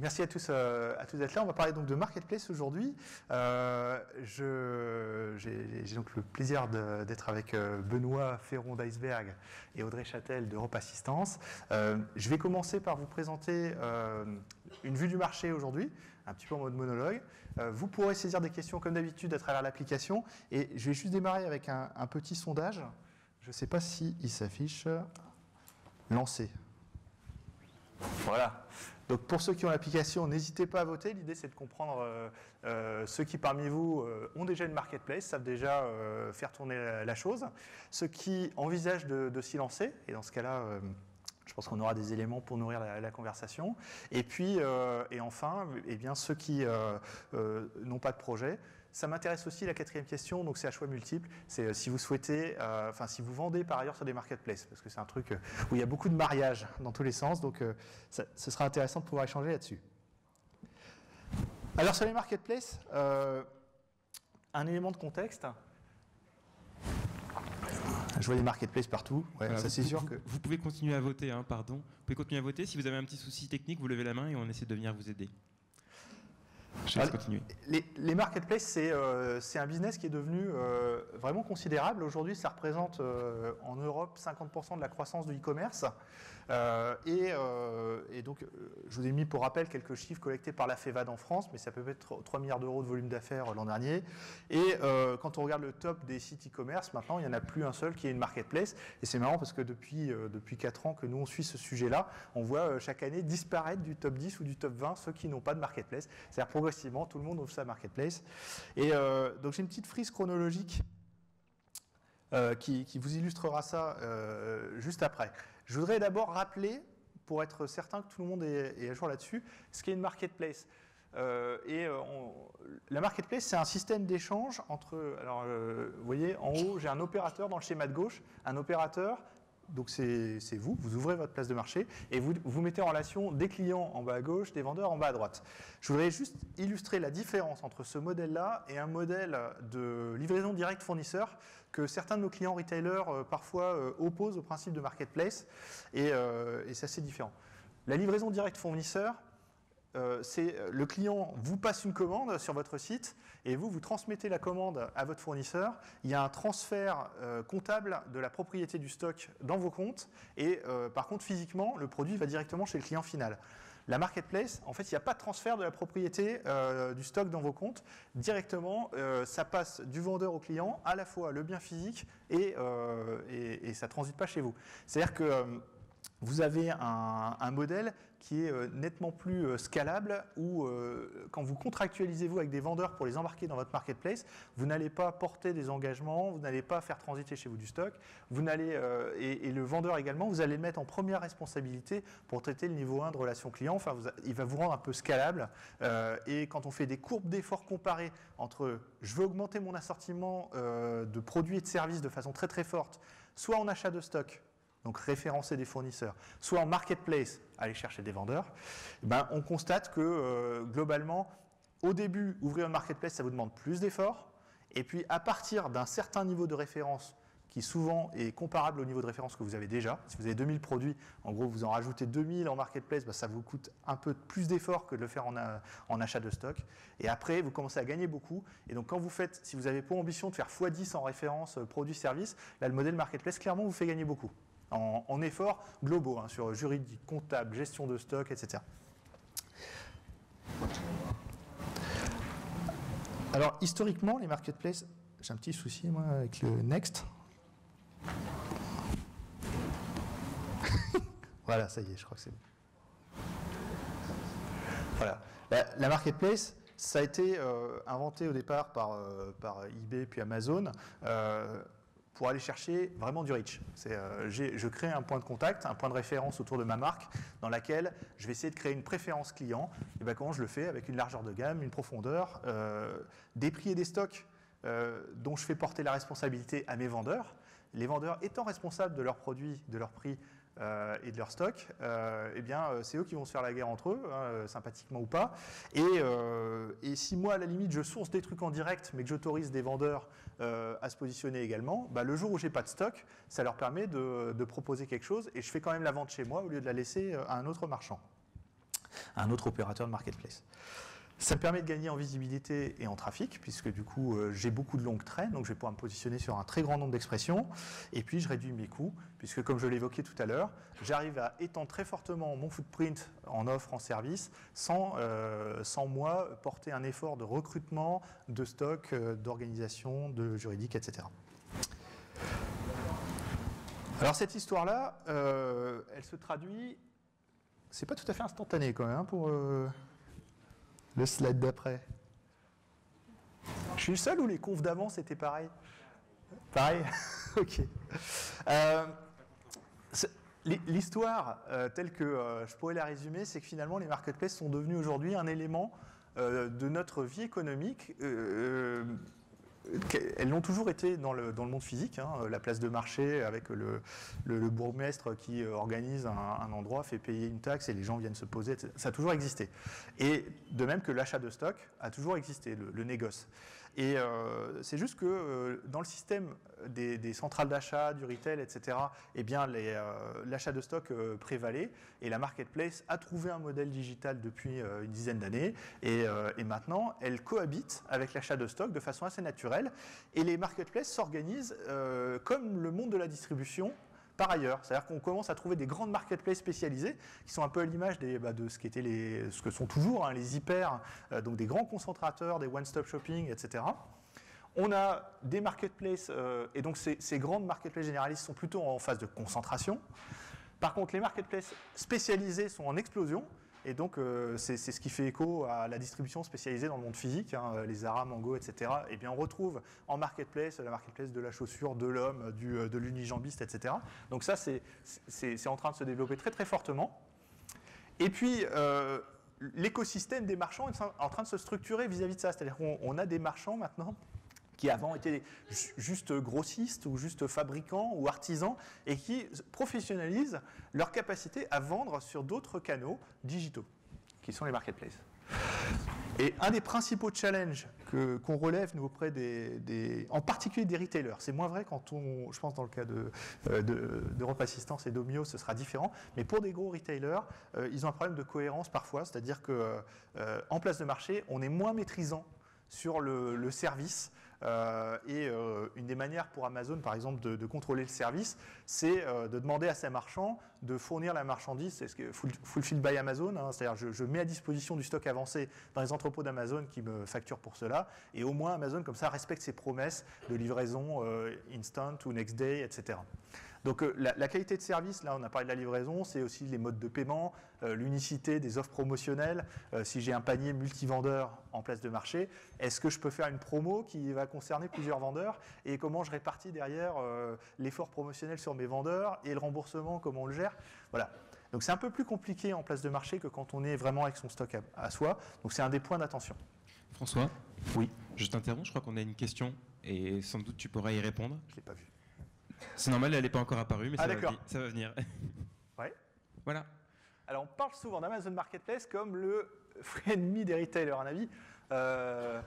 Merci à tous, euh, à tous d'être là. On va parler donc de marketplace aujourd'hui. Euh, J'ai donc le plaisir d'être avec euh, Benoît Ferron d'Iceberg et Audrey Châtel d'Europe Assistance. Je vais commencer par vous présenter une vue du marché aujourd'hui, un petit peu en mode monologue. vous pourrez saisir des questions comme d'habitude à travers l'application. Et je vais juste démarrer avec un, petit sondage. Je ne sais pas s'il il s'affiche. Lancé. Voilà. Donc pour ceux qui ont l'application, n'hésitez pas à voter. L'idée c'est de comprendre euh, euh, ceux qui parmi vous euh, ont déjà une marketplace, savent déjà faire tourner la, chose, ceux qui envisagent de, s'y lancer, et dans ce cas-là, je pense qu'on aura des éléments pour nourrir la, conversation. Et puis, et enfin, eh bien, ceux qui n'ont pas de projet, ça m'intéresse aussi la quatrième question, donc c'est à choix multiple. C'est euh, si vous souhaitez, euh, enfin si vous vendez par ailleurs sur des marketplaces, parce que c'est un truc euh, où il y a beaucoup de mariages dans tous les sens, donc ce sera intéressant de pouvoir échanger là-dessus. Alors sur les marketplaces, un élément de contexte. Je vois des marketplaces partout. ça c'est sûr que. Vous pouvez continuer à voter, hein, pardon. Vous pouvez continuer à voter. Si vous avez un petit souci technique, vous levez la main et on essaie de venir vous aider. Je continuer. Les, les, marketplaces, euh, c'est un business qui est devenu euh, vraiment considérable. Aujourd'hui, ça représente euh, en Europe 50% de la croissance du e-commerce. Et, et, donc, je vous ai mis pour rappel quelques chiffres collectés par la FEVAD en France, mais ça peut être 3 milliards d'euros de volume d'affaires l'an dernier. Et quand on regarde le top des sites e-commerce, maintenant, il n'y en a plus un seul qui est une marketplace. Et c'est marrant parce que depuis, depuis 4 ans que nous, on suit ce sujet-là, on voit chaque année disparaître du top 10 ou du top 20 ceux qui n'ont pas de marketplace. C'est-à-dire progressivement, tout le monde ouvre sa marketplace. Et euh, donc j'ai une petite frise chronologique euh, qui, vous illustrera ça euh, juste après. Je voudrais d'abord rappeler, pour être certain que tout le monde est, à jour là-dessus, ce qu'est une marketplace. et la marketplace, c'est un système d'échange entre. Alors, vous voyez, en haut, j'ai un opérateur dans le schéma de gauche, un opérateur donc c'est vous, vous ouvrez votre place de marché et vous, vous mettez en relation des clients en bas à gauche, des vendeurs en bas à droite. Je voudrais juste illustrer la différence entre ce modèle-là et un modèle de livraison directe fournisseur que certains de nos clients retailers euh, parfois euh, opposent au principe de marketplace et, euh, et c'est assez différent. La livraison directe fournisseur, c'est le client vous passe une commande sur votre site et vous, vous transmettez la commande à votre fournisseur. Il y a un transfert comptable de la propriété du stock dans vos comptes et par contre, physiquement, le produit va directement chez le client final. La marketplace, en fait, il n'y a pas de transfert de la propriété du stock dans vos comptes. Directement, ça passe du vendeur au client, à la fois le bien physique et, et, et ça ne transite pas chez vous. C'est-à-dire que vous avez un, modèle qui est euh, nettement plus euh, scalable où euh, quand vous contractualisez vous avec des vendeurs pour les embarquer dans votre marketplace, vous n'allez pas porter des engagements, vous n'allez pas faire transiter chez vous du stock, vous n'allez et, le vendeur également, vous allez le mettre en première responsabilité pour traiter le niveau 1 de relation client. Enfin, il va vous rendre un peu scalable. et quand on fait des courbes d'efforts comparées entre je veux augmenter mon assortiment de produits et de services de façon très très forte, soit en achat de stock, donc référencer des fournisseurs, soit en marketplace, aller chercher des vendeurs, eh ben, on constate que euh, globalement, au début, ouvrir un marketplace, ça vous demande plus d'efforts, et puis à partir d'un certain niveau de référence, qui souvent est comparable au niveau de référence que vous avez déjà. Si vous avez 2000 produits, en gros, vous en rajoutez 2000 en marketplace, bah, ça vous coûte un peu plus d'efforts que de le faire en, en, achat de stock. Et après, vous commencez à gagner beaucoup. Et donc, quand vous faites, si vous avez pour ambition de faire x10 en référence euh, produit-service, là, le modèle marketplace, clairement, vous fait gagner beaucoup en, efforts globaux hein, sur juridique, comptable, gestion de stock, etc. Alors, historiquement, les marketplaces, j'ai un petit souci, moi, avec le Next. voilà, ça y est, je crois que c'est bon. Voilà. La, marketplace, ça a été euh, inventé au départ par, euh, eBay puis Amazon. Euh, pour aller chercher vraiment du reach. Euh, je crée un point de contact, un point de référence autour de ma marque dans laquelle je vais essayer de créer une préférence client. Et ben comment je le fais Avec une largeur de gamme, une profondeur, euh, des prix et des stocks euh, dont je fais porter la responsabilité à mes vendeurs. Les vendeurs étant responsables de leurs produits, de leurs prix et de leur stock, euh, eh bien, euh, c'est eux qui vont se faire la guerre entre eux, hein, sympathiquement ou pas. Et, si moi, à la limite, je source des trucs en direct, mais que j'autorise des vendeurs à se positionner également, bah, le jour où j'ai pas de stock, ça leur permet de, de, proposer quelque chose et je fais quand même la vente chez moi au lieu de la laisser à un autre marchand. un autre opérateur de marketplace. Ça me permet de gagner en visibilité et en trafic, puisque du coup, euh, j'ai beaucoup de longues traînes, donc je vais pouvoir me positionner sur un très grand nombre d'expressions. Et puis, je réduis mes coûts, puisque comme je l'évoquais tout à l'heure, j'arrive à étendre très fortement mon footprint en offre, en service, sans, euh, sans moi porter un effort de recrutement, de stock, euh, d'organisation, de juridique, etc. Alors, cette histoire-là, elle se traduit. C'est pas tout à fait instantané quand même hein, pour le slide d'après. Je suis le seul ou les confs d'avant c'était pareil Pareil? Ok. Euh, l'histoire euh, telle que euh, je pourrais la résumer, c'est que finalement les marketplaces sont devenus aujourd'hui un élément de notre vie économique elles l'ont toujours été dans le, monde physique. Hein, la place de marché avec le, bourgmestre qui euh, organise un, endroit, fait payer une taxe et les gens viennent se poser. Ça a toujours existé. Et de même que l'achat de stock a toujours existé, le négoce. Et euh, c'est juste que euh, dans le système des, centrales d'achat, du retail, etc., eh bien, euh, l'achat de stock prévalait et la marketplace a trouvé un modèle digital depuis une dizaine d'années et, et, maintenant elle cohabite avec l'achat de stock de façon assez naturelle et les marketplaces s'organisent comme le monde de la distribution par ailleurs. C'est-à-dire qu'on commence à trouver des grandes marketplaces spécialisées qui sont un peu à l'image bah, de ce, que sont toujours hein, les hyper, euh, donc des grands concentrateurs, des one-stop shopping, etc. On a des marketplaces, euh, et donc ces, ces, grandes marketplaces généralistes sont plutôt en phase de concentration. Par contre, les marketplaces spécialisées sont en explosion. Et donc, euh, c'est ce qui fait écho à la distribution spécialisée dans le monde physique, hein, les Zara, Mango, etc. Et bien, on retrouve en marketplace la marketplace de la chaussure, de l'homme, euh, de l'unijambiste, etc. Donc ça, c'est en train de se développer très très fortement. Et puis, euh, l'écosystème des marchands est en train de se structurer vis-à-vis -vis de ça. C'est-à-dire qu'on a des marchands maintenant qui avant étaient juste grossistes ou juste fabricants ou artisans et qui professionnalisent leur capacité à vendre sur d'autres canaux digitaux, qui sont les marketplaces. Et un des principaux challenges qu'on relève nous auprès des, en particulier des retailers, c'est moins vrai quand on, je pense dans le cas euh, d'Europe Assistance et d'Omio, ce sera différent, mais pour des gros retailers, euh, ils ont un problème de cohérence parfois, c'est-à-dire que euh, en place de marché, on est moins maîtrisant sur le, service et euh, une des manières pour Amazon, par exemple, de, contrôler le service, c'est euh, de demander à ses marchands de fournir la marchandise, c'est ce que by Amazon, hein, c'est-à-dire je, je, mets à disposition du stock avancé dans les entrepôts d'Amazon qui me facturent pour cela, et au moins Amazon, comme ça, respecte ses promesses de livraison instant ou next day, etc. Donc euh, la, qualité de service, là on a parlé de la livraison, c'est aussi les modes de paiement, euh, l'unicité des offres promotionnelles. Euh, si j'ai un panier multivendeur en place de marché, est-ce que je peux faire une promo qui va concerner plusieurs vendeurs? Et comment je répartis derrière l'effort promotionnel sur mes vendeurs et le remboursement, comment on le gère? Voilà. Donc c'est un peu plus compliqué en place de marché que quand on est vraiment avec son stock à, soi. Donc c'est un des points d'attention. François? Oui. Je t'interromps, je crois qu'on a une question et sans doute tu pourras y répondre. Je ne l'ai pas vu. C'est normal, elle n'est pas encore apparue, mais ah, ça, va, ça, va, venir. Ouais. Voilà. Alors, on parle souvent d'Amazon Marketplace comme le ennemi des retailers, à un avis. Euh,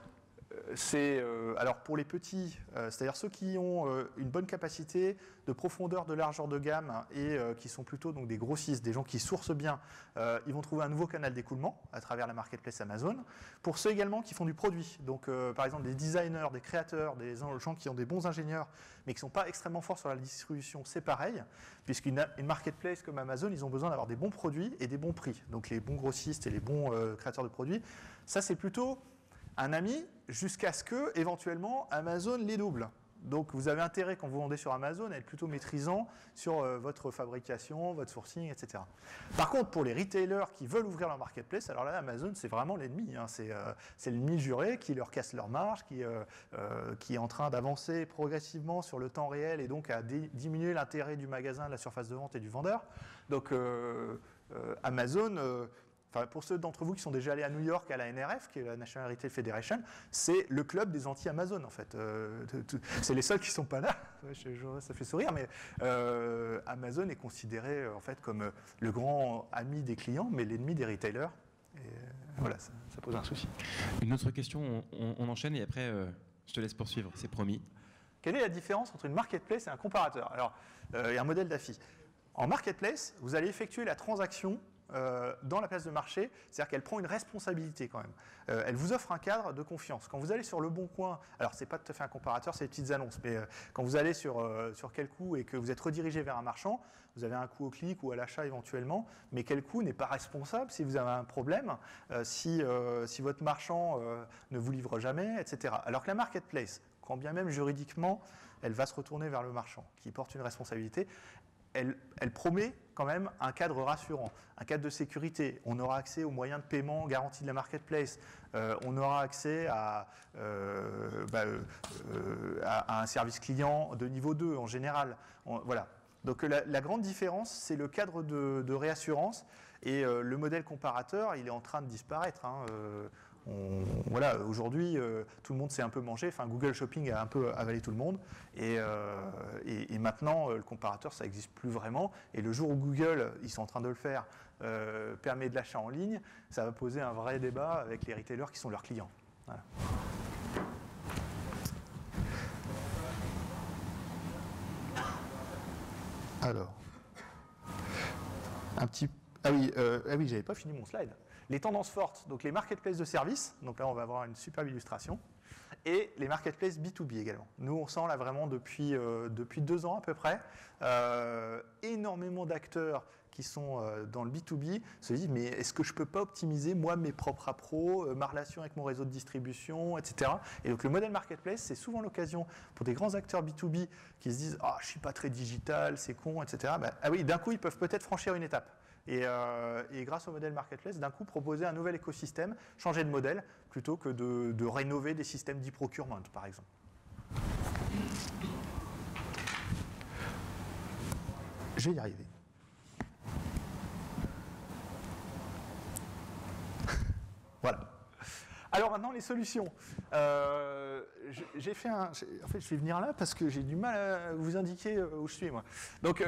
c'est euh, alors pour les petits, euh, c'est-à-dire ceux qui ont euh, une bonne capacité de profondeur, de largeur de gamme et qui sont plutôt donc des grossistes, des gens qui sourcent bien, ils vont trouver un nouveau canal d'écoulement à travers la marketplace Amazon. Pour ceux également qui font du produit, donc par exemple des designers, des créateurs, des gens qui ont des bons ingénieurs, mais qui ne sont pas extrêmement forts sur la distribution, c'est pareil, puisqu'une une marketplace comme Amazon, ils ont besoin d'avoir des bons produits et des bons prix. Donc les bons grossistes et les bons créateurs de produits, ça c'est plutôt un ami jusqu'à ce que, éventuellement, Amazon les double. Donc vous avez intérêt, quand vous vendez sur Amazon, à être plutôt maîtrisant sur euh, votre fabrication, votre sourcing, etc. Par contre, pour les retailers qui veulent ouvrir leur marketplace, alors là, Amazon, c'est vraiment l'ennemi. Hein. Euh, c'est l'ennemi juré qui leur casse leur marge, qui, euh, qui est en train d'avancer progressivement sur le temps réel et donc à diminuer l'intérêt du magasin, de la surface de vente et du vendeur. Donc Amazon pour ceux d'entre vous qui sont déjà allés à New York à la NRF, qui est la National Retail Federation, c'est le club des anti-Amazon en fait. Euh, c'est les seuls qui ne sont pas là. ça fait sourire, mais euh, Amazon est considéré en fait comme le grand ami des clients, mais l'ennemi des retailers. Et voilà, ça, pose un souci. Une autre question, on, enchaîne et après euh, je te laisse poursuivre, c'est promis. Quelle est la différence entre une marketplace et un comparateur? Alors, il y a un modèle d'affi. En marketplace, vous allez effectuer la transaction dans la place de marché, c'est-à-dire qu'elle prend une responsabilité quand même. elle vous offre un cadre de confiance. Quand vous allez sur le bon coin, alors c'est pas tout à fait un comparateur, c'est des petites annonces, mais quand vous allez sur, sur quel coup et que vous êtes redirigé vers un marchand, vous avez un coût au clic ou à l'achat éventuellement, mais quel coût n'est pas responsable si vous avez un problème, si, si votre marchand ne vous livre jamais, etc. Alors que la marketplace, quand bien même juridiquement, elle va se retourner vers le marchand, qui porte une responsabilité. Elle, promet quand même un cadre rassurant, un cadre de sécurité. On aura accès aux moyens de paiement garantis de la marketplace. Euh, on aura accès à, euh, bah, euh, à, un service client de niveau 2 en général. voilà. Donc la, grande différence, c'est le cadre de, réassurance et le modèle comparateur, il est en train de disparaître. Hein, voilà, aujourd'hui, euh, tout le monde s'est un peu mangé. Enfin, Google Shopping a un peu avalé tout le monde. Et, euh, maintenant, euh, le comparateur, ça n'existe plus vraiment. Et le jour où Google, ils sont en train de le faire, permet de l'achat en ligne, ça va poser un vrai débat avec les retailers qui sont leurs clients. Alors, un petit. Ah oui, ah oui, j'avais pas fini mon slide. Les tendances fortes, donc les marketplaces de services, donc là on va avoir une superbe illustration, et les marketplaces B2B également. Nous on sent là vraiment depuis, euh, depuis deux ans à peu près, euh, énormément d'acteurs qui sont euh, dans le B2B se disent mais est-ce que je peux pas optimiser moi mes propres appros, ma relation avec mon réseau de distribution, etc. Et donc le modèle marketplace, c'est souvent l'occasion pour des grands acteurs B2B qui se disent ah je suis pas très digital, c'est con, etc. Bah, ah oui, d'un coup ils peuvent peut-être franchir une étape. Euh, et, grâce au modèle marketplace, d'un coup proposer un nouvel écosystème, changer de modèle, plutôt que de, rénover des systèmes d'e-procurement, par exemple. Je vais y arriver. voilà. Alors maintenant, les solutions. Euh, j'ai fait un. En fait, je vais venir là parce que j'ai du mal à vous indiquer euh, où je suis, moi. Donc,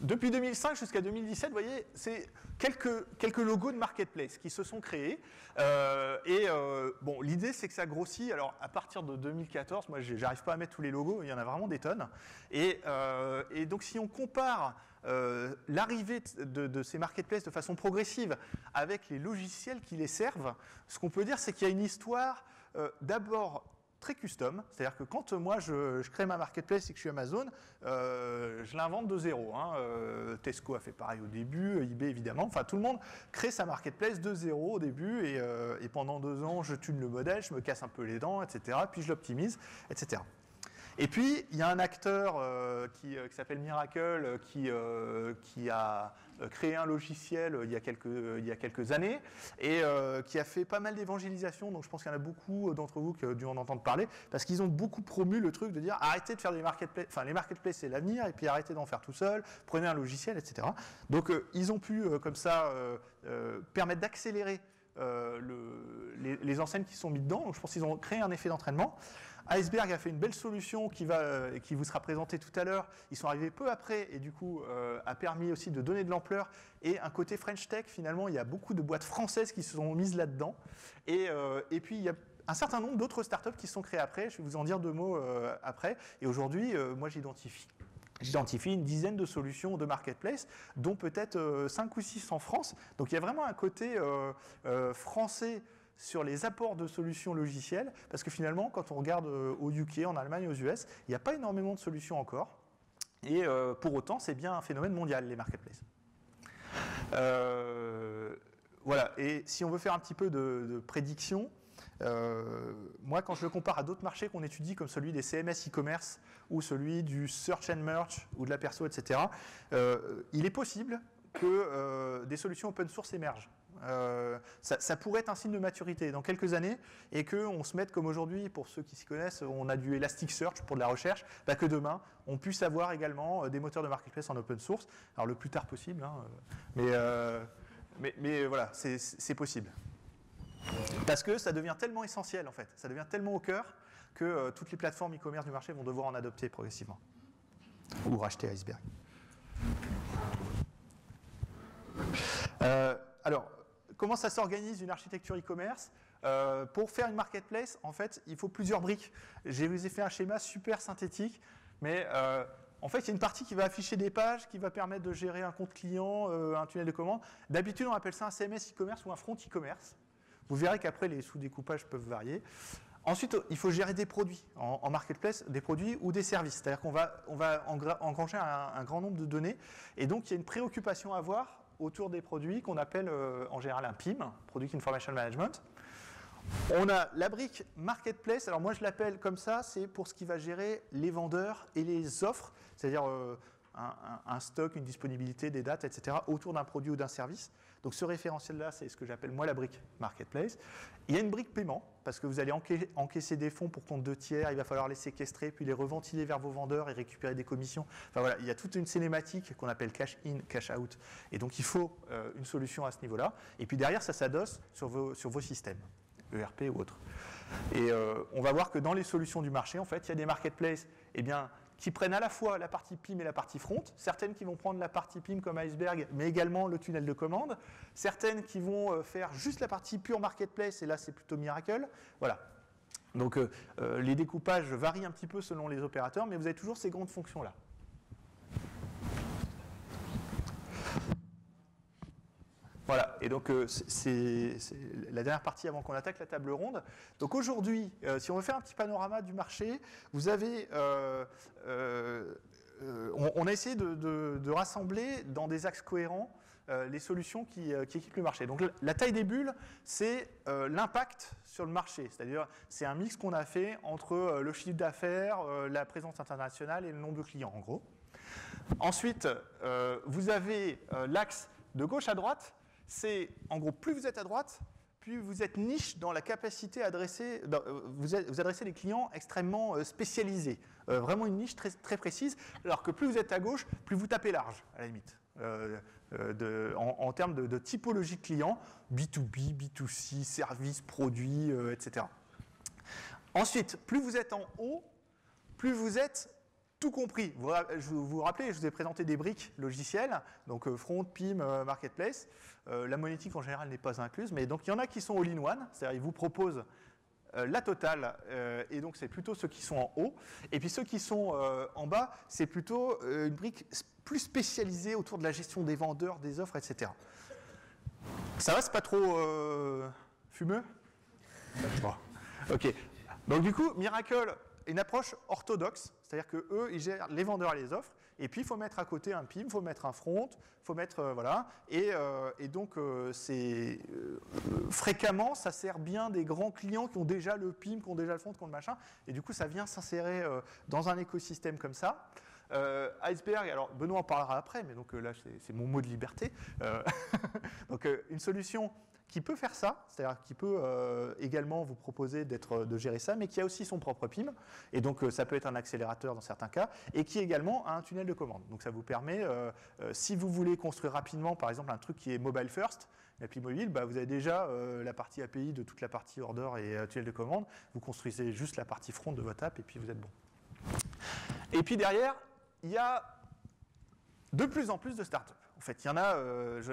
depuis 2005 jusqu'à 2017, vous voyez, c'est quelques, quelques logos de marketplace qui se sont créés. Euh, et euh, bon, l'idée, c'est que ça grossit. Alors, à partir de 2014, moi, j'arrive pas à mettre tous les logos, il y en a vraiment des tonnes. Et, euh, donc, si on compare l'arrivée de, de, ces marketplaces de façon progressive avec les logiciels qui les servent, ce qu'on peut dire, c'est qu'il y a une histoire d'abord très custom, c'est-à-dire que quand moi je, crée ma marketplace et que je suis Amazon, euh, je l'invente de zéro. Hein. Euh, Tesco a fait pareil au début, eBay évidemment, enfin tout le monde crée sa marketplace de zéro au début euh, et pendant deux ans je tune le modèle, je me casse un peu les dents, etc. Puis je l'optimise, etc. Et puis, il y a un acteur euh, qui, euh, qui s'appelle Miracle euh, qui, a créé un logiciel il y a quelques, il y a quelques années et qui a fait pas mal d'évangélisation. Donc, je pense qu'il y en a beaucoup d'entre vous qui ont dû en entendre parler parce qu'ils ont beaucoup promu le truc de dire arrêtez de faire des marketplaces. Enfin, les marketplaces, c'est l'avenir et puis arrêtez d'en faire tout seul. Prenez un logiciel, etc. Donc, ils ont pu, comme ça, permettre d'accélérer les, les, enseignes qui sont mises dedans. Donc, je pense qu'ils ont créé un effet d'entraînement. Iceberg a fait une belle solution qui, va, euh, qui vous sera présentée tout à l'heure. Ils sont arrivés peu après et du coup euh, a permis aussi de donner de l'ampleur et un côté French Tech. Finalement, il y a beaucoup de boîtes françaises qui se sont mises là-dedans. Et, euh, et, puis il y a un certain nombre d'autres startups qui sont créées après. Je vais vous en dire deux mots après. Et aujourd'hui, moi j'identifie J'identifie une dizaine de solutions de marketplace, dont peut-être 5 ou 6 en France. Donc il y a vraiment un côté français sur les apports de solutions logicielles, parce que finalement, quand on regarde euh, au UK, en Allemagne, aux US, il n'y a pas énormément de solutions encore. Et euh, pour autant, c'est bien un phénomène mondial, les marketplaces. Euh, voilà, et si on veut faire un petit peu de, prédiction, moi, quand je le compare à d'autres marchés qu'on étudie, comme celui des CMS e-commerce ou celui du search and merch ou de la perso, etc., il est possible que des solutions open source émergent. Euh, ça, pourrait être un signe de maturité dans quelques années et qu'on se mette comme aujourd'hui, pour ceux qui s'y connaissent, on a du Elasticsearch pour de la recherche, bah, que demain on puisse avoir également euh, des moteurs de marketplace en open source, alors le plus tard possible, hein, euh, mais, mais, voilà, c'est possible. Parce que ça devient tellement essentiel en fait, ça devient tellement au cœur que toutes les plateformes e-commerce du marché vont devoir en adopter progressivement. Ou racheter Iceberg. alors, comment ça s'organise une architecture e-commerce euh, Pour faire une marketplace, en fait, il faut plusieurs briques. Je vous ai fait un schéma super synthétique, mais euh, en fait, il y a une partie qui va afficher des pages, qui va permettre de gérer un compte client, un tunnel de commande. D'habitude, on appelle ça un CMS e-commerce ou un front e-commerce. Vous verrez qu'après, les sous-découpages peuvent varier. Ensuite, il faut gérer des produits en, marketplace, des produits ou des services. C'est-à-dire qu'on va, on va engranger un, grand nombre de données. Et donc, il y a une préoccupation à avoir autour des produits qu'on appelle euh, en général un PIM, Product Information Management. On a la brique marketplace. Alors moi, je l'appelle comme ça. C'est pour ce qui va gérer les vendeurs et les offres, c'est-à-dire euh, un, stock, une disponibilité, des dates, etc. autour d'un produit ou d'un service. Donc ce référentiel-là, c'est ce que j'appelle moi la brique marketplace. Il y a une brique paiement, parce que vous allez encaisser des fonds pour compte de tiers, il va falloir les séquestrer, puis les reventiler vers vos vendeurs et récupérer des commissions. Enfin voilà, il y a toute une cinématique qu'on appelle cash in, cash out. Et donc il faut euh, une solution à ce niveau-là. Et puis derrière, ça s'adosse sur vos, sur vos systèmes, ERP ou autres. Et euh, on va voir que dans les solutions du marché, en fait, il y a des marketplaces eh bien, qui prennent à la fois la partie PIM et la partie front, certaines qui vont prendre la partie PIM comme iceberg, mais également le tunnel de commande, certaines qui vont euh, faire juste la partie pure marketplace, et là c'est plutôt Miracle. Voilà. Donc euh, euh, les découpages varient un petit peu selon les opérateurs, mais vous avez toujours ces grandes fonctions-là. Voilà, et donc euh, c'est la dernière partie avant qu'on attaque la table ronde. Donc aujourd'hui, euh, si on veut faire un petit panorama du marché, vous avez, euh, on, a essayé de, rassembler dans des axes cohérents les solutions qui, équipent le marché. Donc la taille des bulles, c'est l'impact sur le marché, c'est-à-dire c'est un mix qu'on a fait entre le chiffre d'affaires, la présence internationale et le nombre de clients en gros. Ensuite, vous avez l'axe de gauche à droite, c'est en gros, plus vous êtes à droite, plus vous êtes niche dans la capacité à adresser, euh, vous, adressez des clients extrêmement euh, spécialisés, euh, vraiment une niche très, très, précise, alors que plus vous êtes à gauche, plus vous tapez large, à la limite, en, termes de, typologie de clients, B2B, B2C, services, produits, etc. Ensuite, plus vous êtes en haut, plus vous êtes tout compris. Vous vous, rappelez, je vous ai présenté des briques logicielles, donc Front, PIM, Marketplace. Euh, la monétique en général n'est pas incluse, mais donc il y en a qui sont all-in-one, c'est-à-dire ils vous proposent euh, la totale, euh, et donc c'est plutôt ceux qui sont en haut. Et puis ceux qui sont en bas, c'est plutôt une brique plus spécialisée autour de la gestion des vendeurs, des offres, etc. Ça va, c'est pas trop fumeux? Ok. Donc du coup, Miracle, une approche orthodoxe, c'est-à-dire que eux, ils gèrent les vendeurs et les offres. Et puis, il faut mettre à côté un PIM, il faut mettre un front, il faut mettre. Euh, voilà. Et, euh, donc, euh, fréquemment, ça sert bien des grands clients qui ont déjà le PIM, qui ont déjà le front, qui ont le machin. Et du coup, ça vient s'insérer dans un écosystème comme ça. iceberg, alors Benoît en parlera après, mais donc là c'est mon mot de liberté. donc une solution qui peut faire ça, c'est-à-dire qui peut euh, également vous proposer de gérer ça, mais qui a aussi son propre PIM, et donc euh, ça peut être un accélérateur dans certains cas, et qui également a un tunnel de commande. Donc ça vous permet, euh, si vous voulez construire rapidement, par exemple, un truc qui est mobile first, l'appli mobile, bah, vous avez déjà la partie API de toute la partie order et tunnel de commande, vous construisez juste la partie front de votre app, et puis vous êtes bon. Et puis derrière, il y a de plus en plus de startups. En fait, il y en a,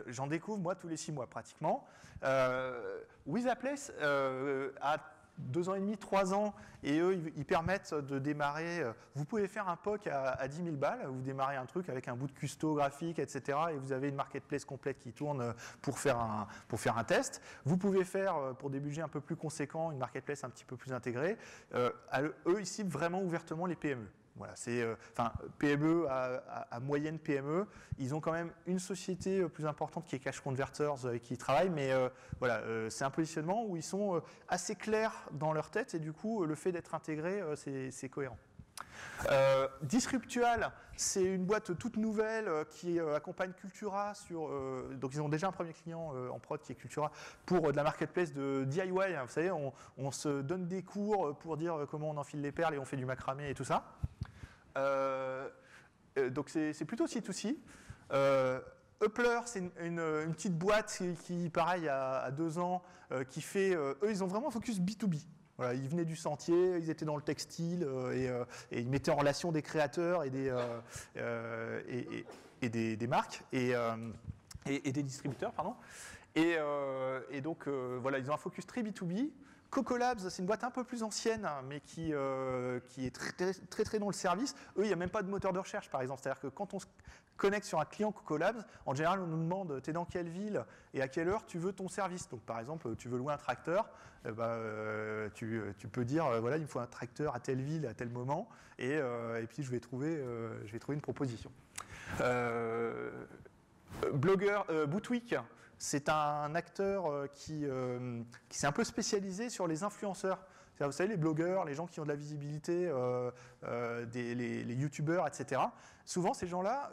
j'en découvre moi tous les six mois pratiquement. Euh, Wizaplace euh, a deux ans et demi, trois ans, et eux, ils, permettent de démarrer. Euh, vous pouvez faire un POC à, 10 000 balles, vous démarrez un truc avec un bout de custo graphique, etc., et vous avez une marketplace complète qui tourne pour faire un, pour faire un test. Vous pouvez faire, pour des budgets un peu plus conséquents, une marketplace un petit peu plus intégrée. eux, ici, vraiment ouvertement les PME. Voilà, c'est euh, PME à, moyenne PME, ils ont quand même une société euh, plus importante qui est Cash Converters avec qui ils travaillent, mais euh, voilà, c'est un positionnement où ils sont assez clairs dans leur tête et du coup le fait d'être intégré, c'est cohérent. Disruptual, c'est une boîte toute nouvelle qui accompagne Cultura sur. donc ils ont déjà un premier client en prod qui est Cultura pour de la marketplace de DIY. vous savez, on, on, se donne des cours pour dire comment on enfile les perles et on fait du macramé et tout ça. Euh, euh, donc c'est plutôt C2C. Euh, Uppler, c'est une, petite boîte qui, pareil, a, deux ans, qui fait. eux, ils ont vraiment focus B2B. Voilà, ils venaient du sentier, ils étaient dans le textile et, ils mettaient en relation des créateurs et des, et, des, marques et, des distributeurs. Pardon. Et donc, voilà, ils ont un focus très B2B. Cocolabs, c'est une boîte un peu plus ancienne, mais qui, qui est très, très, dans le service. Eux, il n'y a même pas de moteur de recherche, par exemple. C'est-à-dire que quand on connecte sur un client Cocolabs, en général, on nous demande t'es dans quelle ville et à quelle heure tu veux ton service. Donc, par exemple, tu veux louer un tracteur, eh ben, euh, tu, peux dire euh, voilà, il me faut un tracteur à telle ville à tel moment, et, euh, puis je vais trouver, je vais trouver une proposition. blogueur, Bootweek, c'est un acteur qui, qui s'est un peu spécialisé sur les influenceurs. Vous savez, les blogueurs, les gens qui ont de la visibilité, les, les youtubeurs, etc. Souvent, ces gens-là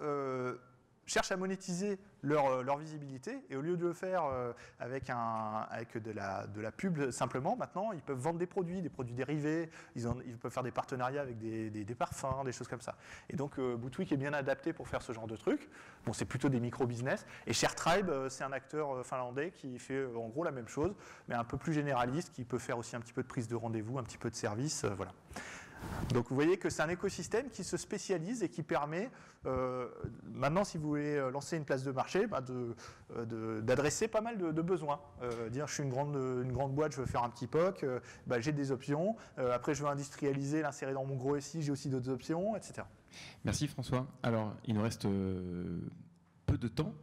cherchent à monétiser leur, euh, leur, visibilité. Et au lieu de le faire euh, avec, de, la, pub simplement, maintenant, ils peuvent vendre des produits, des produits dérivés, ils, peuvent faire des partenariats avec des, parfums, des choses comme ça. Et donc, euh, Bootweek est bien adapté pour faire ce genre de trucs. Bon, c'est plutôt des micro-business. Et ShareTribe, c'est un acteur finlandais qui fait en gros la même chose, mais un peu plus généraliste, qui peut faire aussi un petit peu de prise de rendez-vous, un petit peu de service. voilà. Donc vous voyez que c'est un écosystème qui se spécialise et qui permet, euh, maintenant si vous voulez euh, lancer une place de marché, bah, euh, d'adresser pas mal de, besoins. dire je suis une grande, une grande boîte, je veux faire un petit POC, bah, j'ai des options. après je veux industrialiser, l'insérer dans mon gros SI, j'ai aussi d'autres options, etc. Merci François. Alors il nous reste peu de temps,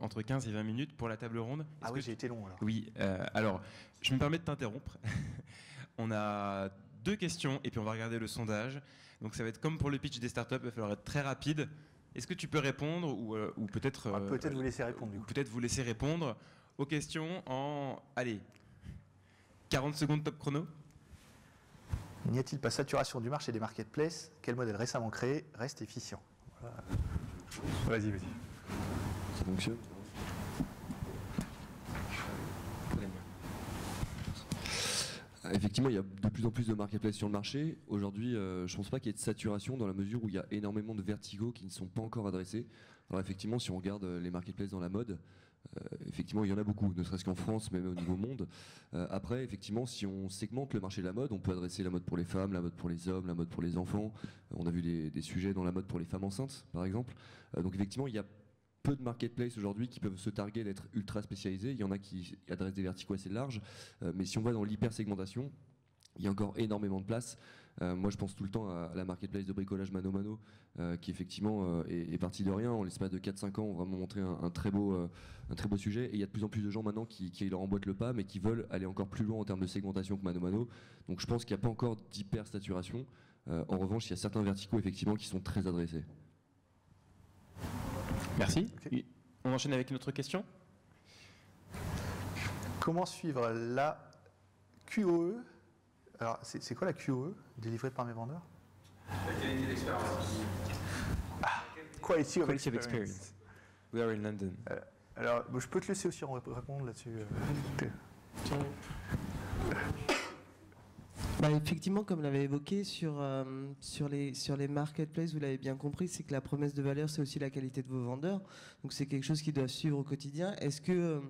entre 15 et 20 minutes pour la table ronde. Ah oui, j'ai été long alors. Oui, alors je me permets de t'interrompre. On a deux questions et puis on va regarder le sondage. Donc ça va être comme pour le pitch des startups, il va falloir être très rapide. Est-ce que tu peux répondre ou, euh, ou peut-être euh, peut-être vous laisser répondre Peut-être vous laisser répondre aux questions en allez 40 secondes top chrono. N'y a-t-il pas saturation du marché des marketplaces? Quel modèle récemment créé reste efficient? Vas-y, vas-y. Ça fonctionne Effectivement, il y a de plus en plus de marketplaces sur le marché. Aujourd'hui, euh, je ne pense pas qu'il y ait de saturation dans la mesure où il y a énormément de verticaux qui ne sont pas encore adressés. Alors effectivement, si on regarde euh, les marketplaces dans la mode, euh, effectivement, il y en a beaucoup, ne serait-ce qu'en France, mais même au niveau monde. après, effectivement, si on segmente le marché de la mode, on peut adresser la mode pour les femmes, la mode pour les hommes, la mode pour les enfants. on a vu des, des, sujets dans la mode pour les femmes enceintes, par exemple. donc effectivement, il y a peu de marketplaces aujourd'hui qui peuvent se targuer d'être ultra spécialisés. Il y en a qui adressent des verticaux assez larges. Euh, mais si on va dans l'hyper-segmentation, il y a encore énormément de place. Euh, moi, je pense tout le temps à, la marketplace de bricolage Mano Mano, euh, qui effectivement est, est, partie de rien. En l'espace de 4-5 ans, on vraiment montré un, très beau, un très beau sujet. Et il y a de plus en plus de gens maintenant qui, qui, leur emboîtent le pas, mais qui veulent aller encore plus loin en termes de segmentation que Mano Mano. Donc je pense qu'il n'y a pas encore d'hyper-saturation. en revanche, il y a certains verticaux effectivement qui sont très adressés. Merci. On enchaîne avec une autre question. Comment suivre la QoE Alors, c'est quoi la QoE délivrée par mes vendeurs? La qualité d'expérience. Ah, quality of experience. We are in London. Euh, alors, je peux te laisser aussi répondre là-dessus. Bah, effectivement, comme l'avait évoqué sur, euh, sur, les, marketplaces, vous l'avez bien compris, c'est que la promesse de valeur, c'est aussi la qualité de vos vendeurs. Donc c'est quelque chose qui doit suivre au quotidien. Est-ce euh,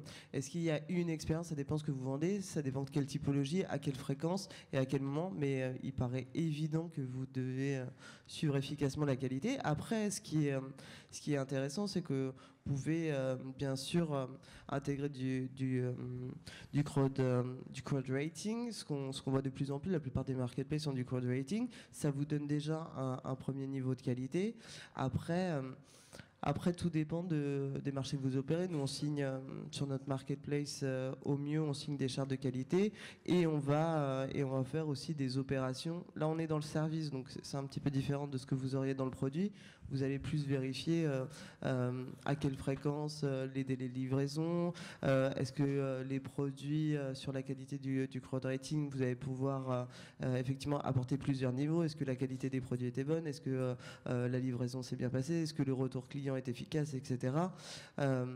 qu'il y a une expérience Ça dépend ce que vous vendez, ça dépend de quelle typologie, à quelle fréquence et à quel moment. Mais euh, il paraît évident que vous devez suivre efficacement la qualité. Après, ce qui est intéressant, c'est que pouvez euh, bien sûr euh, intégrer du, du, euh, du, crowd, du crowd rating, ce qu'on voit de plus en plus, la plupart des marketplaces ont du crowd rating, ça vous donne déjà un, premier niveau de qualité. Après, après, tout dépend de, des marchés que vous opérez. Nous, on signe sur notre marketplace, au mieux, on signe des chartes de qualité et on, va, et on va faire aussi des opérations. Là, on est dans le service, donc c'est un petit peu différent de ce que vous auriez dans le produit. Vous allez plus vérifier à quelle fréquence les délais de livraison, est-ce que les produits sur la qualité du, du crowd rating, vous allez pouvoir effectivement apporter plusieurs niveaux. Est-ce que la qualité des produits était bonne? Est-ce que la livraison s'est bien passée? Est-ce que le retour client est efficace, etc. Euh,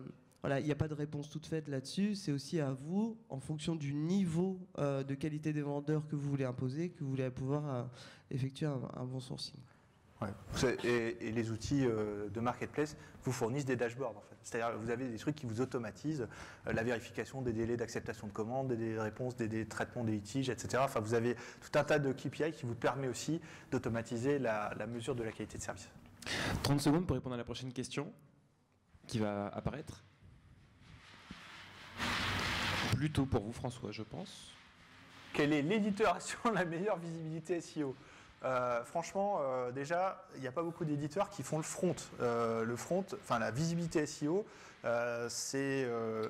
voilà, il n'y a pas de réponse toute faite là-dessus. C'est aussi à vous, en fonction du niveau euh, de qualité des vendeurs que vous voulez imposer, que vous voulez pouvoir euh, effectuer un, bon sourcing. Et, les outils de marketplace vous fournissent des dashboards en fait. C'est-à-dire vous avez des trucs qui vous automatisent la vérification des délais d'acceptation de commande, des délais de réponse, des, des, traitements des litiges, etc. Enfin, vous avez tout un tas de KPI qui vous permet aussi d'automatiser la mesure de la qualité de service. 30 secondes pour répondre à la prochaine question qui va apparaître. Plutôt pour vous, François, je pense. Quel est l'éditeur sur la meilleure visibilité SEO euh, franchement, euh, déjà, il n'y a pas beaucoup d'éditeurs qui font le front. Euh, le front, enfin la visibilité SEO, c'est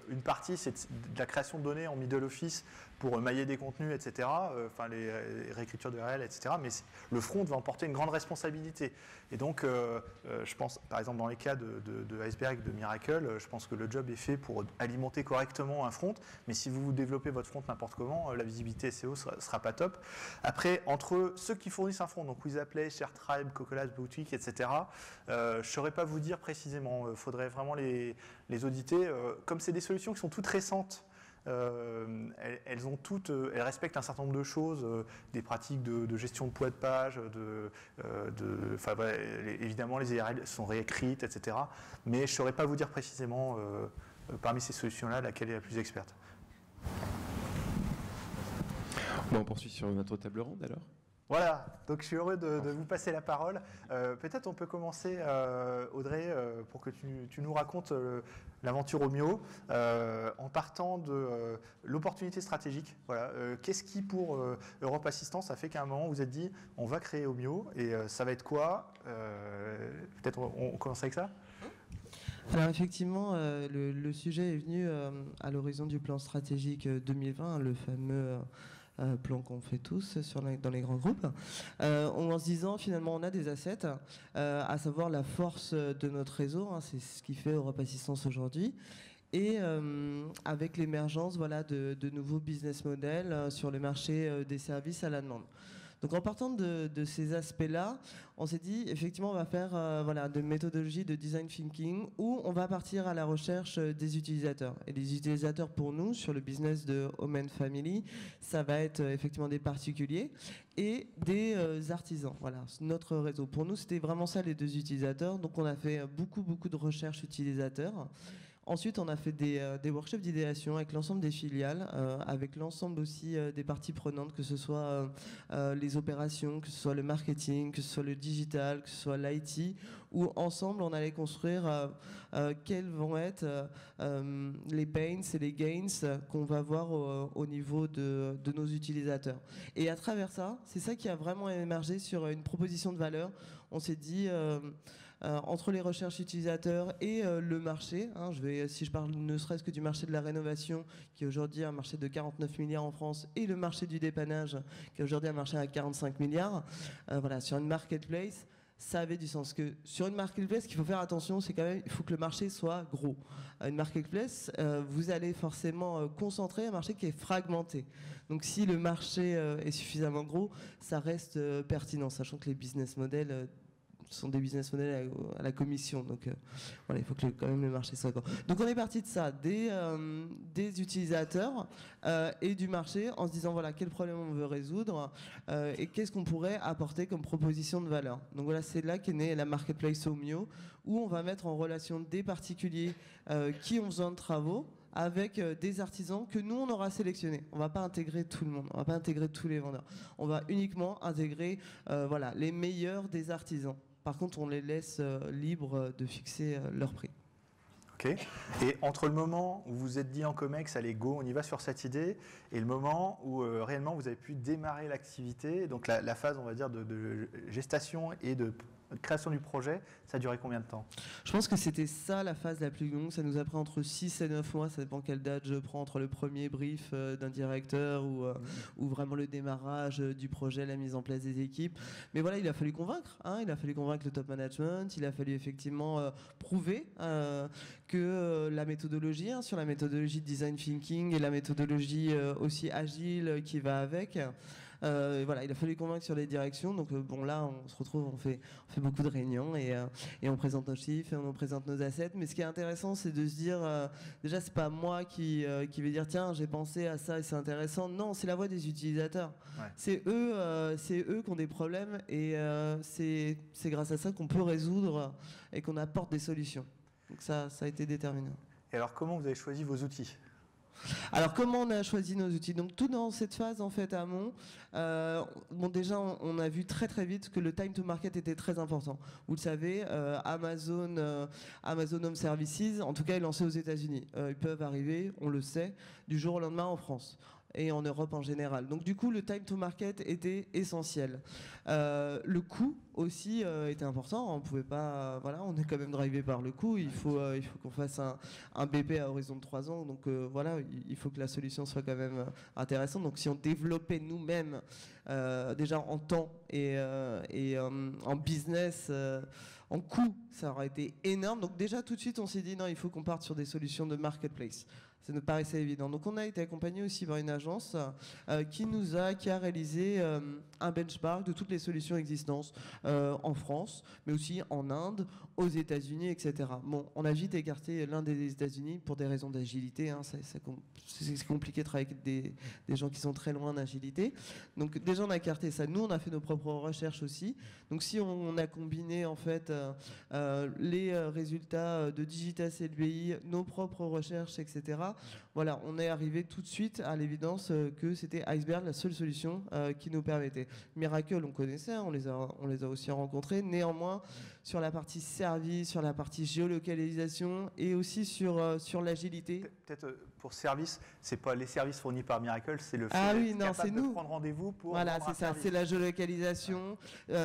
une partie, c'est de la création de données en middle office pour mailler des contenus, etc. Euh, enfin, les, réécritures de RL, etc. Mais le front va emporter une grande responsabilité. Et donc, euh, euh, je pense, par exemple, dans les cas de, de, Iceberg, de Miracle, je pense que le job est fait pour alimenter correctement un front. Mais si vous développez votre front n'importe comment, la visibilité SEO sera, sera pas top. Après, entre ceux qui fournissent un front, donc WizAplay, ShareTribe, Cocolas, Boutique, etc., je ne saurais pas vous dire précisément. Il faudrait vraiment les auditer. comme c'est des solutions qui sont toutes récentes, euh, euh, elles respectent un certain nombre de choses, euh, des pratiques de, gestion de poids de page, de, évidemment les URL sont réécrites, etc. Mais je ne saurais pas vous dire précisément parmi ces solutions-là laquelle est la plus experte. Bon, on poursuit sur notre table ronde alors. Voilà, donc je suis heureux de, vous passer la parole. Peut-être on peut commencer, Audrey, pour que tu, nous racontes l'aventure euh, en partant de euh, l'opportunité stratégique. Euh, qu'est-ce qui, pour Europe Assistance, a fait qu'à un moment, vous êtes dit, on va créer Omio, et ça va être quoi Peut-être on, commence avec ça? Alors effectivement, le, sujet est venu à l'horizon du plan stratégique 2020, le fameux euh, plan qu'on fait tous dans les grands groupes, euh, en se disant finalement on a des assets, euh, à savoir la force de notre réseau, hein, c'est ce qui fait Europe Assistance aujourd'hui, et avec l'émergence voilà, de, de, nouveaux business models sur le marché des services à la demande. Donc en partant de, ces aspects-là, on s'est dit effectivement on va faire euh, voilà de méthodologie de design thinking où on va partir à la recherche euh, des utilisateurs. Et les utilisateurs pour nous sur le business de Home and Family, ça va être euh, effectivement des particuliers et des artisans. Voilà, notre réseau. Pour nous, c'était vraiment ça les deux utilisateurs. Donc on a fait beaucoup beaucoup de recherches utilisateurs. Ensuite, on a fait des, euh, workshops d'idéation avec l'ensemble des filiales, euh, avec l'ensemble aussi euh, des parties prenantes, que ce soit les opérations, que ce soit le marketing, que ce soit le digital, que ce soit l'IT, où ensemble on allait construire quels vont être les pains et les gains qu'on va voir au, niveau de, nos utilisateurs. Et à travers ça, c'est ça qui a vraiment émergé sur une proposition de valeur. On s'est dit entre les recherches utilisateurs et euh, le marché. Hein, si je parle ne serait-ce que du marché de la rénovation, qui est aujourd'hui un marché de 49 milliards en France, et le marché du dépannage, qui est aujourd'hui un marché à 45 milliards, euh, voilà, sur une marketplace, ça avait du sens. Que sur une marketplace, ce qu'il faut faire attention, c'est quand même, il faut que le marché soit gros. Une marketplace, vous allez forcément concentrer un marché qui est fragmenté. Donc, si le marché est suffisamment gros, ça reste pertinent, sachant que les business models sont des business models à, la commission. Donc euh, voilà, il faut que quand même le marché soit grand. Donc on est parti de ça, des, euh, des utilisateurs euh, et du marché en se disant voilà quel problème on veut résoudre et qu'est-ce qu'on pourrait apporter comme proposition de valeur. Donc voilà, c'est là qu'est née la marketplace Omio où on va mettre en relation des particuliers qui ont besoin de travaux avec des artisans que nous on aura sélectionnés. On va pas intégrer tout le monde, on va pas intégrer tous les vendeurs. On va uniquement intégrer voilà les meilleurs des artisans. Par contre, on les laisse euh, libres de fixer euh, leur prix. Ok. Et entre le moment où vous vous êtes dit en COMEX, allez go, on y va sur cette idée, et le moment où euh, réellement vous avez pu démarrer l'activité, donc la, phase, on va dire, de gestation et de création du projet, ça a duré combien de temps? Je pense que c'était ça la phase la plus longue. Ça nous a pris entre 6 et 9 mois, ça dépend quelle date je prends, entre le premier brief euh, d'un directeur ou, euh, ou, vraiment le démarrage euh, du projet, la mise en place des équipes. Mais voilà, il a fallu convaincre. Hein, il a fallu convaincre le top management. Il a fallu effectivement prouver que la méthodologie, hein, sur la méthodologie de design thinking et la méthodologie aussi agile qui va avec, euh, voilà, il a fallu convaincre sur les directions. Donc euh, bon, là, on se retrouve, on fait, on fait beaucoup de réunions et, euh, et, on présente nos chiffres et on présente nos assets. Mais ce qui est intéressant, c'est de se dire, déjà, c'est pas moi qui, qui vais dire tiens, j'ai pensé à ça et c'est intéressant. Non, c'est la voix des utilisateurs. C'est eux, c'est eux qui ont des problèmes et c'est grâce à ça qu'on peut résoudre et qu'on apporte des solutions. Donc ça, ça a été déterminant. Et alors, comment vous avez choisi vos outils? Alors comment on a choisi nos outils Donc tout dans cette phase en fait amont, euh, bon déjà on, a vu très très vite que le time to market était très important. Vous le savez, euh, Amazon, euh, Amazon Home Services, en tout cas est lancé aux États-Unis. ils peuvent arriver, on le sait, du jour au lendemain en France et en Europe en général. Donc du coup, le time to market était essentiel. Euh, le coût aussi euh, était important. On pouvait pas, voilà, on est quand même drivé par le coût. Il faut, euh, il faut qu'on fasse un, un, BP à horizon de 3 ans. Donc voilà, il faut que la solution soit quand même intéressante. Donc si on développait nous-mêmes déjà en temps et, et en business en coût, ça aurait été énorme. Donc déjà tout de suite, on s'est dit non, il faut qu'on parte sur des solutions de marketplace ça nous paraissait évident. Donc on a été accompagné aussi par une agence euh, qui nous a, qui a réalisé euh, un benchmark de toutes les solutions existantes euh, en France, mais aussi en Inde, aux États-Unis, etc. Bon, on a vite écarté l'Inde et les États-Unis pour des raisons d'agilité. Hein, c'est compliqué de travailler avec des, gens qui sont très loin d'agilité. Donc déjà on a écarté ça. Nous on a fait nos propres recherches aussi. Donc si on, a combiné en fait les résultats de Digital CLBI, nos propres recherches, etc voilà, on est arrivé tout de suite à l'évidence euh, que c'était Iceberg la seule solution euh, qui nous permettait. Miracle, on connaissait, on les a, on les a aussi rencontrés. Néanmoins, sur la partie service, sur la partie géolocalisation et aussi sur, euh, sur l'agilité. Peut-être pour service, c'est pas les services fournis par Miracle, c'est le fait ah oui, non, c'est nous. prendre rendez-vous pour. Voilà, c'est ça, c'est la géolocalisation,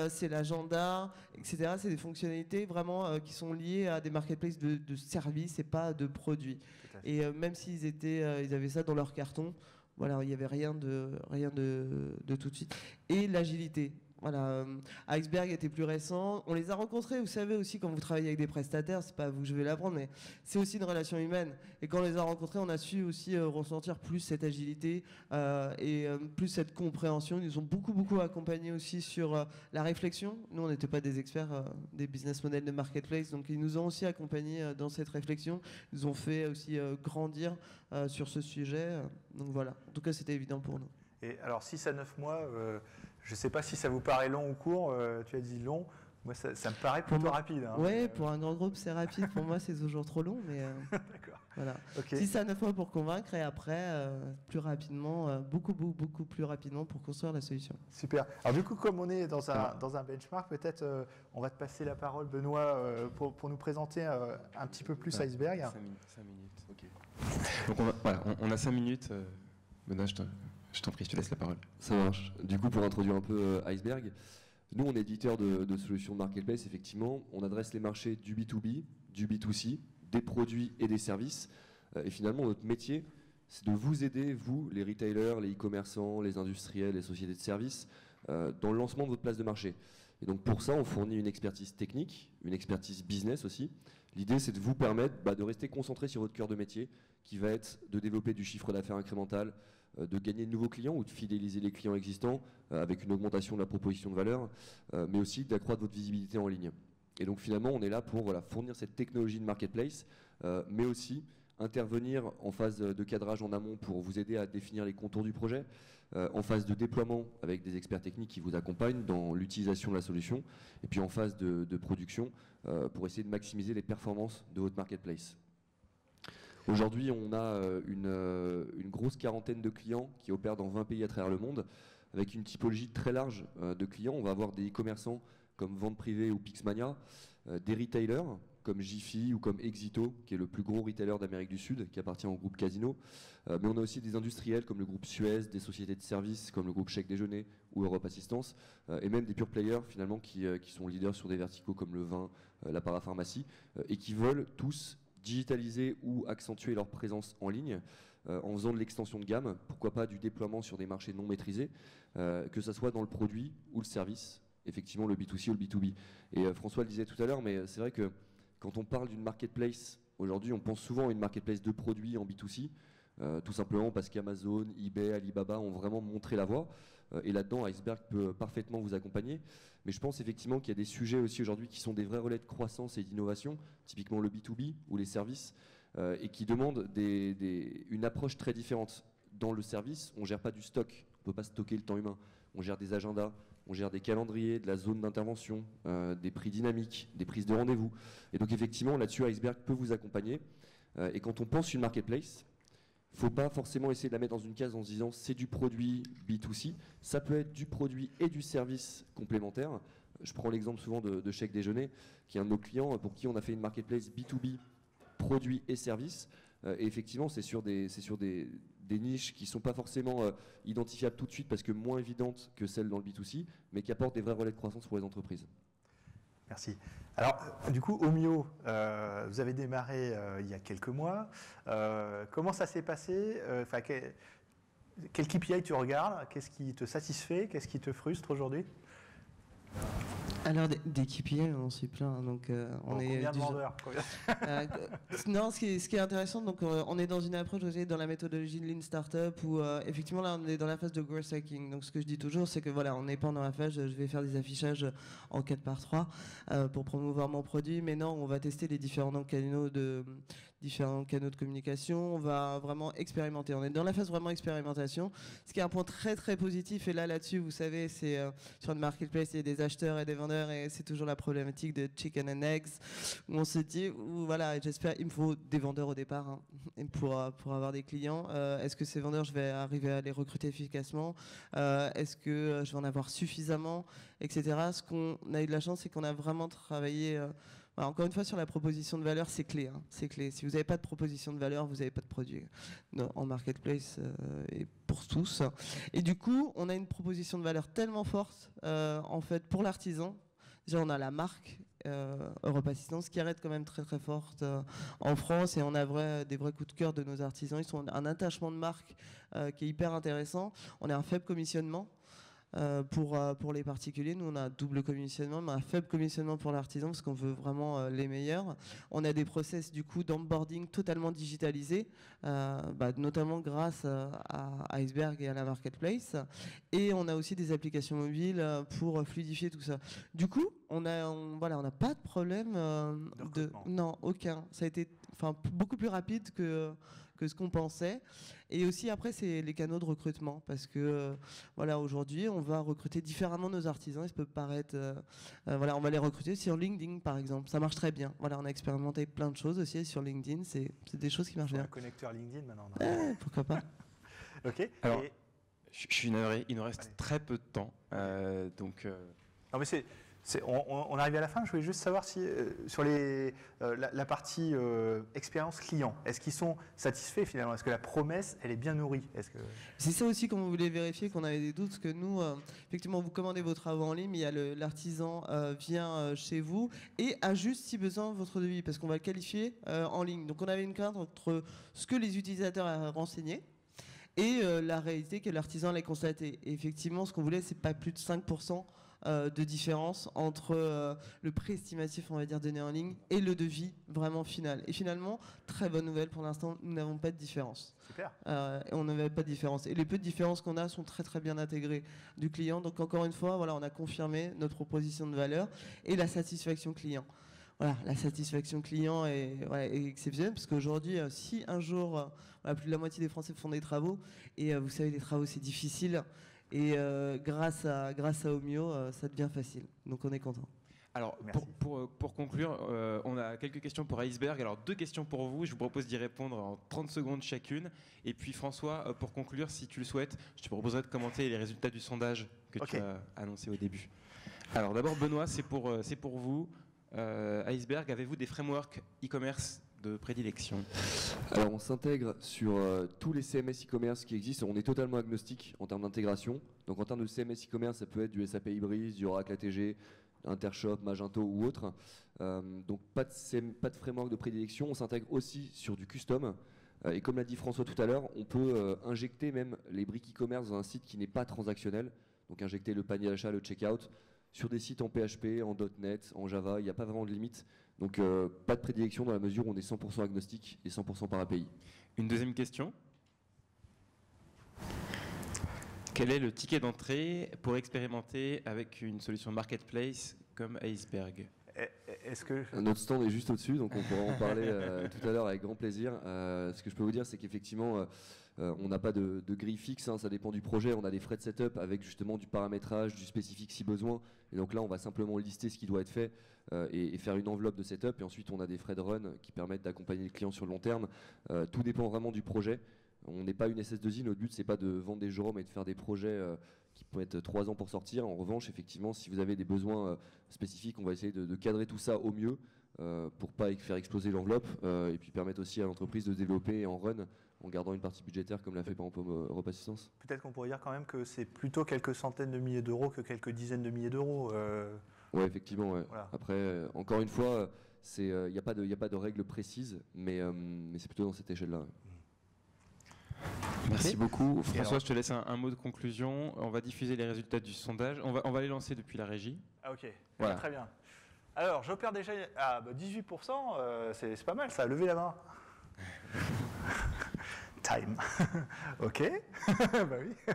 c'est l'agenda, etc. C'est des fonctionnalités vraiment qui sont liées à des marketplaces de, de services et pas de produits. Et euh, même s'ils étaient, euh, ils avaient ça dans leur carton, voilà, il n'y avait rien de, rien de, de tout de suite. Et l'agilité. Voilà, euh, Iceberg était plus récent. On les a rencontrés, vous savez aussi, quand vous travaillez avec des prestataires, c'est pas vous que je vais l'apprendre, mais c'est aussi une relation humaine. Et quand on les a rencontrés, on a su aussi euh, ressentir plus cette agilité euh, et plus cette compréhension. Ils nous ont beaucoup, beaucoup accompagnés aussi sur la réflexion. Nous, on n'était pas des experts des business models de marketplace, donc ils nous ont aussi accompagnés dans cette réflexion. Ils nous ont fait aussi grandir sur ce sujet. donc voilà, en tout cas, c'était évident pour nous. Et alors, 6 à 9 mois, je ne sais pas si ça vous paraît long ou court. Euh, tu as dit long. Moi, ça, me paraît plutôt rapide. Hein, oui, euh, pour un grand groupe, c'est rapide. pour moi, c'est toujours trop long. Mais euh, D'accord. Voilà. Okay. 6 à 9 mois pour convaincre et après, plus rapidement, beaucoup, beaucoup, beaucoup plus rapidement pour construire la solution. Super. Alors, du coup, comme on est dans un, dans un benchmark, peut-être on va te passer la parole, Benoît, pour, pour, nous présenter un petit peu plus Iceberg. 5 minutes. 5 minutes. OK. Donc, on, voilà, on, a 5 minutes. Benoît, je te je t'en prie, je te laisse la parole. Ça marche. Du coup, pour introduire un peu euh, Iceberg, nous, on est éditeur de, solutions de marketplace, effectivement. On adresse les marchés du B2B, du B2C, des produits et des services. Euh, et finalement, notre métier, c'est de vous aider, vous, les retailers, les e-commerçants, les industriels, les sociétés de services, euh, dans le lancement de votre place de marché. Et donc pour ça, on fournit une expertise technique, une expertise business aussi. L'idée, c'est de vous permettre bah, de rester concentré sur votre cœur de métier, qui va être de développer du chiffre d'affaires incrémental, de gagner de nouveaux clients ou de fidéliser les clients existants euh, avec une augmentation de la proposition de valeur, euh, mais aussi d'accroître votre visibilité en ligne. Et donc finalement, on est là pour fournir cette technologie de marketplace, mais aussi intervenir en phase de cadrage en amont pour vous aider à définir les contours du projet, en phase de déploiement avec des experts techniques qui vous accompagnent dans l'utilisation de la solution, et puis en phase de production pour essayer de maximiser les performances de votre marketplace. Aujourd'hui, on a euh, euh, une, grosse quarantaine de clients qui opèrent dans 20 pays à travers le monde, avec une typologie très large euh, de clients. On va avoir des e-commerçants comme Vente Privée ou Pixmania, des retailers comme Jiffy ou comme Exito, qui est le plus gros retailer d'Amérique du Sud, qui appartient au groupe Casino. mais on a aussi des industriels comme le groupe Suez, des sociétés de services comme le groupe Chèque Déjeuner ou Europe Assistance, et même des pure players finalement qui, qui, sont leaders sur des verticaux comme le vin, la parapharmacie, et qui veulent tous digitaliser ou accentuer leur présence en ligne euh, en faisant de l'extension de gamme, pourquoi pas du déploiement sur des marchés non maîtrisés, euh, que ce soit dans le produit ou le service, effectivement le B2C ou le B2B. Et euh, François le disait tout à l'heure, mais c'est vrai que quand on parle d'une marketplace, aujourd'hui on pense souvent à une marketplace de produits en B2C, tout simplement parce qu'Amazon, eBay, Alibaba ont vraiment montré la voie. Et là-dedans, Iceberg peut parfaitement vous accompagner. Mais je pense effectivement qu'il y a des sujets aussi aujourd'hui qui sont des vrais relais de croissance et d'innovation, typiquement le B2B ou les services, euh, et qui demandent une approche très différente. Dans le service, on ne gère pas du stock, on ne peut pas stocker le temps humain. On gère des agendas, on gère des calendriers, de la zone d'intervention, euh, des prix dynamiques, des prises de rendez-vous. Et donc effectivement, là-dessus, Iceberg peut vous accompagner. Euh, et quand on pense une marketplace, faut pas forcément essayer de la mettre dans une case en se disant c'est du produit B2C. Ça peut être du produit et du service complémentaire. Je prends l'exemple souvent de, de Chèque Déjeuner, qui est un de nos clients pour qui on a fait une marketplace B2B, produits et services. Euh, et effectivement, c'est sur des, sur des, des, niches qui sont pas forcément euh, identifiables tout de suite parce que moins évidentes que celles dans le B2C, mais qui apportent des vrais relais de croissance pour les entreprises. Merci. Alors, euh, du coup, Omio, euh, vous avez démarré il y a quelques mois. comment ça s'est passé quel KPI tu regardes? Qu'est-ce qui te satisfait? Qu'est-ce qui te frustre aujourd'hui? Alors d'équipiers, on s'y plaint. Donc euh, on est combien de vendeurs euh, Non, ce qui, est, ce qui, est, intéressant, donc euh, on est dans une approche aussi dans la méthodologie de Lean Startup où effectivement là on est dans la phase de growth hacking. Donc ce que je dis toujours, c'est que voilà, on n'est pas dans la phase. Je vais faire des affichages en 4 par 3 pour promouvoir mon produit, mais non, on va tester les différents canaux de différents canaux de communication. On va vraiment expérimenter. On est dans la phase vraiment expérimentation, ce qui est un point très très positif. Et là là-dessus, vous savez, c'est sur une marketplace, il y a des acheteurs et des vendeurs et c'est toujours la problématique de chicken and eggs où on se dit voilà j'espère il me faut des vendeurs au départ hein, pour pour avoir des clients euh, est-ce que ces vendeurs je vais arriver à les recruter efficacement? Euh, est-ce que je vais en avoir suffisamment etc ce qu'on a eu de la chance c'est qu'on a vraiment travaillé euh, encore une fois, sur la proposition de valeur, c'est clé. Hein, c'est clé. Si vous n'avez pas de proposition de valeur, vous n'avez pas de produit en marketplace et pour tous. Et du coup, on a une proposition de valeur tellement forte, en fait, pour l'artisan, on a la marque euh, Europe Assistance qui arrête quand même très très forte euh, en France et on a des vrais coups de cœur de nos artisans. Ils sont un attachement de marque euh, qui est hyper intéressant. On a un faible commissionnement. Euh, pour, euh, pour les particuliers, nous on a un double commissionnement, mais un faible commissionnement pour l'artisan parce qu'on veut vraiment euh, les meilleurs. On a des process du coup d'onboarding totalement digitalisés, bah, notamment grâce à Iceberg et à la marketplace. Et on a aussi des applications mobiles pour fluidifier tout ça. Du coup, on a, voilà, on n'a pas de problème de, non aucun. Ça a été, enfin beaucoup plus rapide que que ce qu'on pensait. Et aussi après, c'est les canaux de recrutement, parce que euh, voilà, aujourd'hui, on va recruter différemment nos artisans. Ils peuvent paraître, euh, euh, voilà, on va les recruter sur LinkedIn, par exemple. Ça marche très bien. Voilà, on a expérimenté plein de choses aussi sur LinkedIn. C'est des choses qui marchent bien. Un connecteur LinkedIn maintenant. pourquoi pas Ok. Alors, je suis navré. Il nous reste très peu de temps, donc. Non mais c'est on, arrive à la fin. Je voulais juste savoir si euh, sur euh, la, partie euh, expérience client, est-ce qu'ils sont satisfaits finalement? Est-ce que la promesse, elle est bien nourrie? C'est ça aussi qu'on voulait vérifier, qu'on avait des doutes, parce que nous, effectivement, vous commandez vos travaux en ligne, mais l'artisan vient chez vous et ajuste si besoin votre devis, parce qu'on va le qualifier en ligne. Donc on avait une crainte entre ce que les utilisateurs renseigné et la réalité que l'artisan allait constater. Et effectivement, ce qu'on voulait, c'est pas plus de 5% euh, de différence entre euh, le prix estimatif, on va dire, donné en ligne et le devis vraiment final. Et finalement, très bonne nouvelle pour l'instant, nous n'avons pas de différence. Super. Euh, on n'avait pas de différence. Et les peu de différences qu'on a sont très très bien intégrées du client. Donc encore une fois, voilà, on a confirmé notre proposition de valeur et la satisfaction client voilà, la satisfaction client est, exceptionnelle parce qu'aujourd'hui, si un jour, plus de la moitié des Français font des travaux, et vous savez, les travaux c'est difficile, et euh, grâce, à, grâce à Omio, euh, ça devient facile. Donc on est content. Alors, pour, euh, pour, conclure, on a quelques questions pour Iceberg. Alors, deux questions pour vous. Je vous propose d'y répondre en 30 secondes chacune. Et puis, François, pour conclure, si tu le souhaites, je te proposerai de commenter les résultats du sondage que tu as annoncé au début. Alors, d'abord, Benoît, c'est pour, c'est pour vous. Iceberg, avez-vous des frameworks e-commerce de prédilection Alors on s'intègre sur euh, tous les CMS e-commerce qui existent. On est totalement agnostique en termes d'intégration. Donc en termes de CMS e-commerce, ça peut être du SAP Ibris, du Oracle ATG, Intershop, Magento ou autre. Euh, donc pas de, framework de prédilection. On s'intègre aussi sur du custom. Euh, et comme l'a dit François tout à l'heure, on peut injecter même les briques e-commerce dans un site qui n'est pas transactionnel. Donc injecter le panier d'achat, le checkout sur des sites en PHP, en .NET, en Java. Il n'y a pas vraiment de limite. Donc euh, pas de prédilection dans la mesure où on est 100% agnostique et 100% par API. Une deuxième question. Quel est le ticket d'entrée pour expérimenter avec une solution marketplace comme Iceberg est-ce que notre stand est juste au-dessus, donc on pourra en parler euh, tout à l'heure avec grand plaisir. Euh, ce que je peux vous dire, c'est qu'effectivement, on n'a pas de, grille fixe, hein, ça dépend du projet. On a des frais de setup avec justement du paramétrage, du spécifique si besoin. Et donc là, on va simplement lister ce qui doit être fait euh, et, faire une enveloppe de setup. Et ensuite, on a des frais de run qui permettent d'accompagner le client sur le long terme. Euh, tout dépend vraiment du projet. On n'est pas une SS2I, notre but c'est pas de vendre des Jérômes et de faire des projets qui peuvent être trois ans pour sortir. En revanche, effectivement, si vous avez des besoins spécifiques, on va essayer de, cadrer tout ça au mieux pour pas faire exploser l'enveloppe et puis permettre aussi à l'entreprise de développer en run en gardant une partie budgétaire comme l'a fait par exemple Europe Assistance. Peut-être qu'on pourrait dire quand même que c'est plutôt quelques centaines de milliers d'euros que quelques dizaines de milliers d'euros. Oui, effectivement. Après, encore une fois, il n'y euh, a, pas de, a pas de règles précises, mais, euh, mais c'est plutôt dans cette échelle-là. Merci beaucoup. François, je te laisse un, mot de conclusion. On va diffuser les résultats du sondage. On va, on va les lancer depuis la régie. Ah, ok. Voilà. Très bien. Alors, j'opère déjà ah, 18%, bah, euh, c'est pas mal ça. Levez la main. Time. ok? bah oui.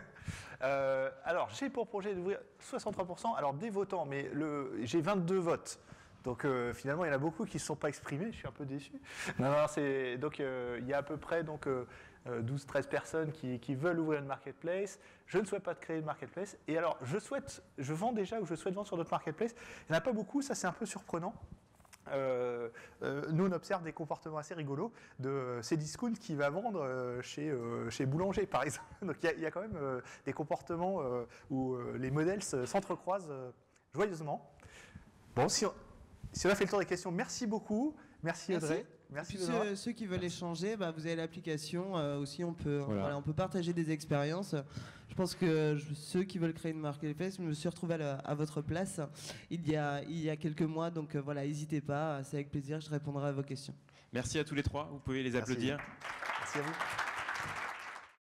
alors, j'ai pour projet d'ouvrir 63%. Alors, des votants, mais j'ai 22 votes. Donc euh, finalement, il y en a beaucoup qui ne se sont pas exprimés, je suis un peu déçu. Donc euh, il y a à peu près donc, 12-13 euh, personnes qui, veulent ouvrir une marketplace. Je ne souhaite pas créer une marketplace. Et alors, je souhaite, je vends déjà ou je souhaite vendre sur d'autres marketplaces. Il n'y en a pas beaucoup, ça c'est un peu surprenant. Nous, on observe des comportements assez rigolos de Cdiscount qui va vendre chez, chez Boulanger, par exemple. Donc il y, a quand même des comportements où les modèles s'entrecroisent joyeusement. Bon, si on, si on a fait le tour des questions, merci beaucoup. Merci, Audrey. Merci ceux, ceux, qui veulent échanger, bah, vous avez l'application euh, aussi. On peut, on peut partager des expériences. Je pense que ceux qui veulent créer une marketplace, je me suis retrouvé à, votre place il y, a, il y a quelques mois. Donc euh, voilà, n'hésitez pas. C'est avec plaisir. Je répondrai à vos questions. Merci à tous les trois. Vous pouvez les applaudir. Merci à vous.